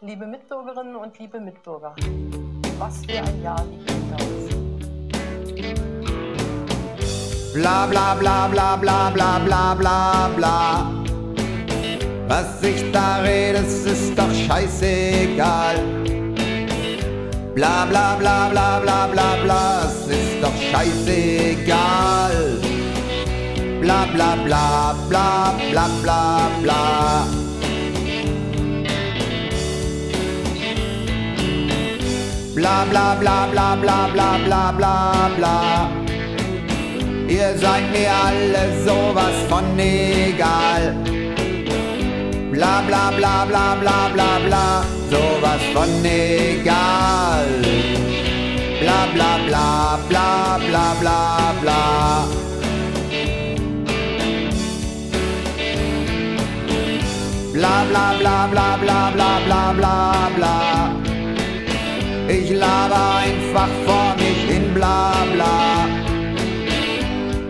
Liebe Mitbürgerinnen und liebe Mitbürger, was für ein Jahr liegt hinter uns. Bla bla bla bla bla bla bla bla bla. Was ich da rede, es ist doch scheißegal. Bla bla bla bla bla bla bla, es ist doch scheißegal. Bla bla bla bla bla bla bla. Bla bla bla bla bla bla bla bla bla. Ihr seid mir alle sowas von egal. Bla bla bla bla bla bla bla, sowas von egal. Bla bla bla bla bla bla bla. Bla bla bla bla bla bla bla bla bla. Einfach vor mich hin bla bla.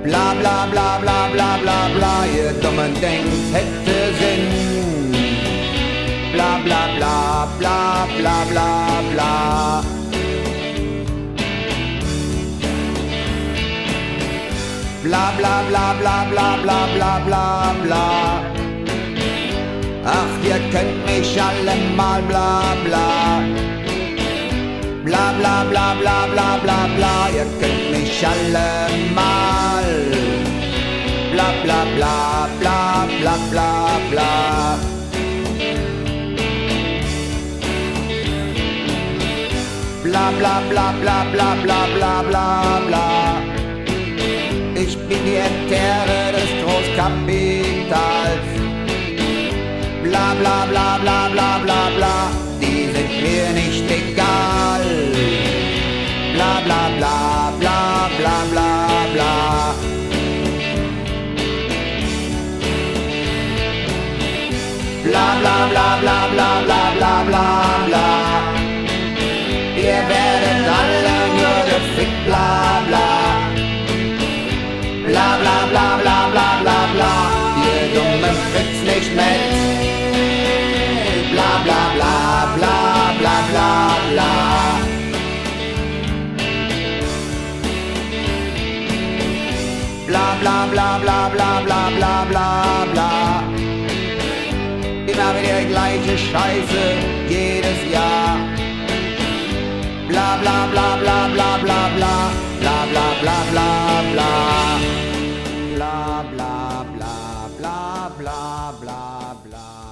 Bla bla bla bla bla bla bla, ihr dummen denkt hätte Sinn. Bla bla bla bla bla bla bla. Bla bla bla bla bla bla bla bla bla. Ach, ihr könnt mich alle mal bla. Bla bla bla bla ihr könnt mich alle mal. Bla bla bla bla bla bla bla. Bla bla bla bla bla bla bla bla bla. Ich bin die Äthere des Großkapitals. Bla bla bla bla bla bla bla, die sind mir nicht egal. Bla bla bla bla bla bla bla. Bla bla bla bla bla bla bla bla. Ihr werdet alle nur gefickt, bla bla. Bla bla bla bla bla bla bla. Ihr dummen kriegt's nicht mit. Bla bla bla bla bla bla bla bla bla bla bla bla. Immer wieder die gleiche Scheiße, jedes Jahr. Bla bla bla bla bla bla bla bla bla bla bla bla bla bla bla bla bla bla bla